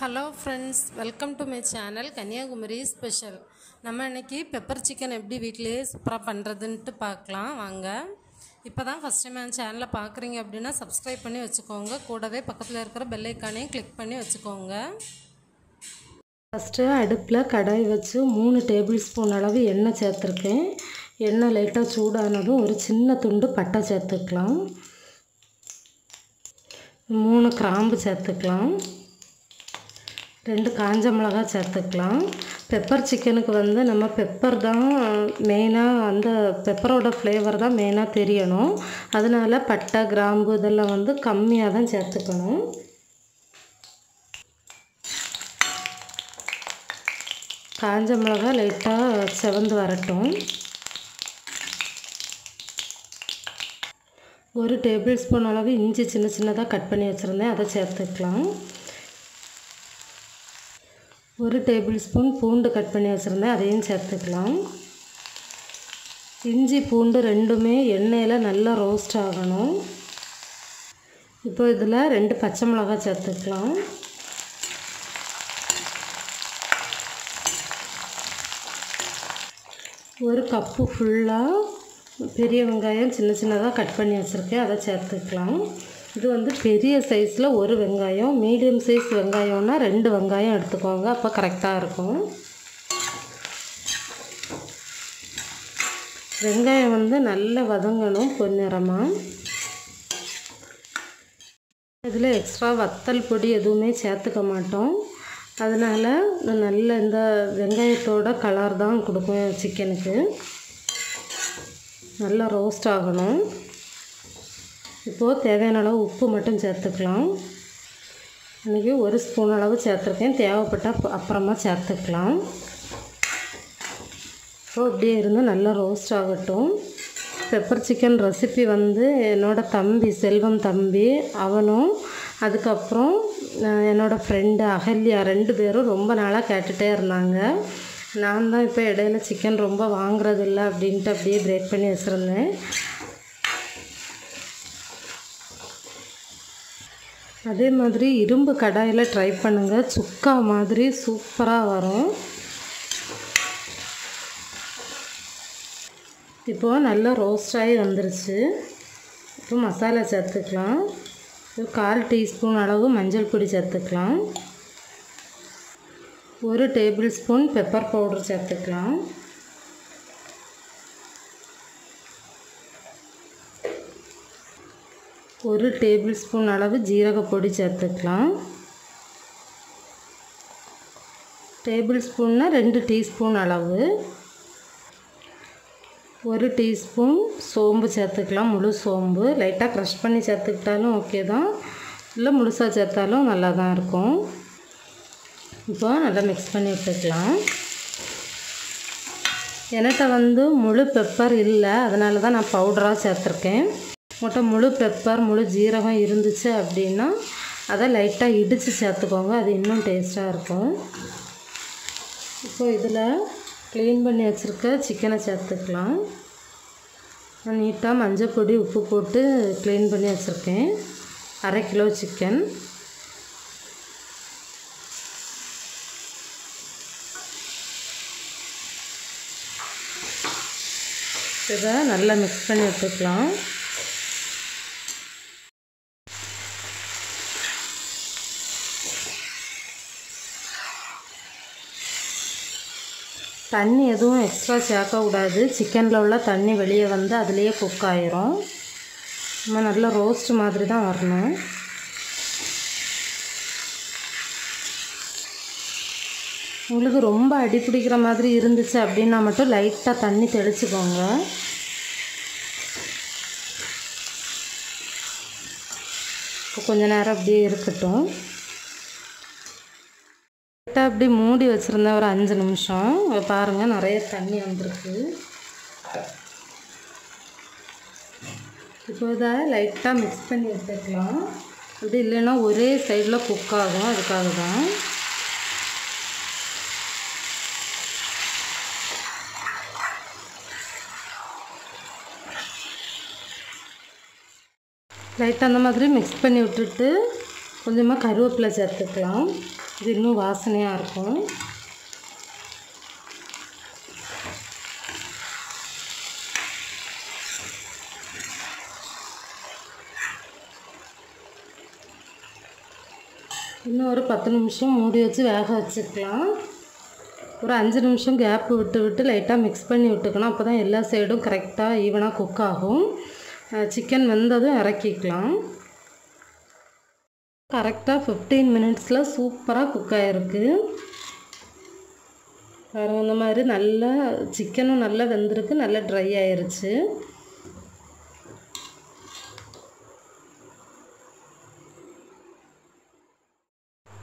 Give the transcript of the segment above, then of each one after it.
Hello friends welcome to my channel Kanyakumari special நம்ம இன்றைக்கி pepper chicken எப்படி வீட்டிலேயே சூப்பராக பண்ணுறதுன்ட்டு பார்க்கலாம். வாங்க. இப்போ தான் ஃபஸ்ட் டைம் என் சேனலை பார்க்குறீங்க அப்படின்னா சப்ஸ்கிரைப் பண்ணி வச்சுக்கோங்க. கூடவே பக்கத்தில் இருக்கிற பெல்லைக்கானையும் கிளிக் பண்ணி வச்சுக்கோங்க. ஃபஸ்ட்டு அடுப்பில் கடாய் வச்சு மூணு டேபிள் ஸ்பூன் அளவு எண்ணெய் சேர்த்துருக்கேன். எண்ணெய் லைட்டாக சூடானதும் ஒரு சின்ன துண்டு பட்டை சேர்த்துக்கலாம். மூணு கிராம்பு சேர்த்துக்கலாம். ரெண்டு காஞ்ச மிளகா சேர்த்துக்கலாம். பெப்பர் சிக்கனுக்கு வந்து நம்ம பெப்பர் தான் மெயினாக அந்த பெப்பரோட ஃப்ளேவர் தான் மெயினாக தெரியணும். அதனால பட்டை கிராம்பு இதெல்லாம் வந்து கம்மியாக தான் சேர்த்துக்கணும். காஞ்ச மிளகா லைட்டாக செவந்து வரட்டும். ஒரு டேபிள் ஸ்பூன் அளவு இஞ்சி சின்ன சின்னதாக கட் பண்ணி வச்சுருந்தேன். அதை சேர்த்துக்கலாம். ஒரு டேபிள் ஸ்பூன் பூண்டு கட் பண்ணி வச்சுருந்தேன் அதையும் சேர்த்துக்கலாம். இஞ்சி பூண்டு ரெண்டுமே எண்ணெயில் நல்லா ரோஸ்ட் ஆகணும். இப்போ இதில் ரெண்டு பச்சை மிளகாய் சேர்த்துக்கலாம். ஒரு கப்பு ஃபுல்லாக பெரிய வெங்காயம் சின்ன சின்னதாக கட் பண்ணி வச்சுருக்கேன் அதை சேர்த்துக்கலாம். இது வந்து பெரிய சைஸில் ஒரு வெங்காயம் மீடியம் சைஸ் வெங்காயம்னா ரெண்டு வெங்காயம் எடுத்துக்கோங்க. அப்போ கரெக்டாக இருக்கும். வெங்காயம் வந்து நல்லா வதங்கணும் பொன்னிறமாக இதில் எக்ஸ்ட்ரா வத்தல் பொடி எதுவுமே சேர்த்துக்க மாட்டோம். அதனால் நல்ல இந்த வெங்காயத்தோட கலர் தான் கொடுக்கும் சிக்கனுக்கு நல்லா ரோஸ்ட் ஆகணும். இப்போது தேவையான அளவு உப்பு மட்டும் சேர்த்துக்கலாம். இன்றைக்கி ஒரு ஸ்பூன் அளவு சேர்த்துருக்கேன். தேவைப்பட்டால் அப்புறமா சேர்த்துக்கலாம். ஸோ அப்படியே இருந்து நல்லா ரோஸ்ட் ஆகட்டும். பெப்பர் சிக்கன் ரெசிபி வந்து என்னோடய தம்பி செல்வம் தம்பி அவனும் அதுக்கப்புறம் என்னோடய ஃப்ரெண்டு அகல்யா ரெண்டு பேரும் ரொம்ப நாளாக கேட்டுகிட்டே இருந்தாங்க. நான் தான் இப்போ இடையில சிக்கன் ரொம்ப வாங்குறதில்ல அப்படின்ட்டு அப்படியே பிரேக் பண்ணி வச்சுருந்தேன். அதே மாதிரி இரும்பு கடாயில் ட்ரை பண்ணுங்கள் சுக்கா மாதிரி சூப்பராக வரும். இப்போது நல்லா ரோஸ்டாகி வந்துருச்சு. இப்போ மசாலா சேர்த்துக்கலாம். கால் டீஸ்பூன் அளவு மஞ்சள் பொடி சேர்த்துக்கலாம். ஒரு டேபிள் ஸ்பூன் பெப்பர் பவுடர் சேர்த்துக்கலாம். ஒரு டேபிள் ஸ்பூன் அளவு ஜீரக பொடி சேர்த்துக்கலாம். டேபிள் ஸ்பூன்னா ரெண்டு டீஸ்பூன் அளவு. ஒரு டீஸ்பூன் சோம்பு சேர்த்துக்கலாம் முழு சோம்பு. லைட்டாக க்ரஷ் பண்ணி சேர்த்துக்கிட்டாலும் ஓகே தான். இல்லை முழுசாக சேர்த்தாலும் நல்லா தான் இருக்கும். இப்போ நல்லா மிக்ஸ் பண்ணி விட்டுக்கலாம். என்கிட்ட வந்து முழு பெப்பர் இல்லை அதனால தான் நான் பவுடராக சேர்த்துருக்கேன். முட்டை முழு பெப்பர் முழு ஜீரகம் இருந்துச்சு அப்படின்னா அதை லைட்டாக இடித்து சேர்த்துக்கோங்க. அது இன்னும் டேஸ்ட்டாக இருக்கும். இப்போ இதில் க்ளீன் பண்ணி வச்சுருக்க சிக்கனை சேர்த்துக்கலாம். நீட்டாக மஞ்சள் பொடி உப்பு போட்டு க்ளீன் பண்ணி வச்சுருக்கேன். அரை கிலோ சிக்கன் இதை நல்லா மிக்ஸ் பண்ணி எடுத்துக்கலாம் தண்ணி எதுவும் எக்ஸ்ட்ரா சேர்க்கக்கூடாது. சிக்கனில் உள்ள தண்ணி வெளியே வந்து அதுலேயே குக் ஆயிரும். நம்ம நல்லா ரோஸ்ட் மாதிரி தான் வரணும். உங்களுக்கு ரொம்ப அடி பிடிக்கிற மாதிரி இருந்துச்சு அப்படின்னா மட்டும் லைட்டாக தண்ணி தெளிச்சுக்கோங்க. இப்போ கொஞ்ச நேரம் அப்படியே இருக்கட்டும். லைட்டாக அப்படி மூடி வச்சுருந்தேன் ஒரு அஞ்சு நிமிஷம். பாருங்கள் நிறைய தண்ணி வந்திருக்கு. இப்போ இதை லைட்டாக மிக்ஸ் பண்ணி எடுத்துக்கலாம். அப்படி இல்லைன்னா ஒரே சைடில் குக் ஆகும். அதுக்காக தான் லைட்டாக அந்த மாதிரி மிக்ஸ் பண்ணி விட்டுட்டு கொஞ்சமாக கருவேப்பிலை சேர்த்துக்கலாம். இது இன்னும் வாசனையாக இருக்கும். இன்னும் ஒரு பத்து நிமிஷம் மூடி வச்சு வேக வச்சுக்கலாம். ஒரு அஞ்சு நிமிஷம் கேப் விட்டு விட்டு லைட்டாக மிக்ஸ் பண்ணி விட்டுக்கணும். அப்போ தான் எல்லா சைடும் கரெக்டாக ஈவனாக குக் ஆகும். சிக்கன் வெந்ததும் இறக்கிக்கலாம். கரெக்டாக ஃபிஃப்டீன் மினிட்ஸில் சூப்பராக குக் ஆகிருக்கு பாருங்கள் இந்த மாதிரி நல்லா சிக்கனும் நல்லா வெந்திருக்கு நல்லா ட்ரை ஆயிருச்சு.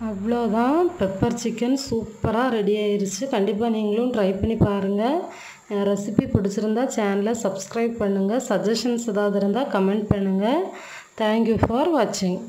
அவ்வளோதான் பெப்பர் சிக்கன் சூப்பராக ரெடி ஆயிருச்சு. கண்டிப்பாக நீங்களும் ட்ரை பண்ணி பாருங்கள் என் ரெசிபி பிடிச்சிருந்தா சேனலை சப்ஸ்கிரைப் பண்ணுங்கள் சஜஷன்ஸ் ஏதாவது இருந்தால் கமெண்ட் பண்ணுங்கள் தேங்க்யூ ஃபார் வாட்சிங்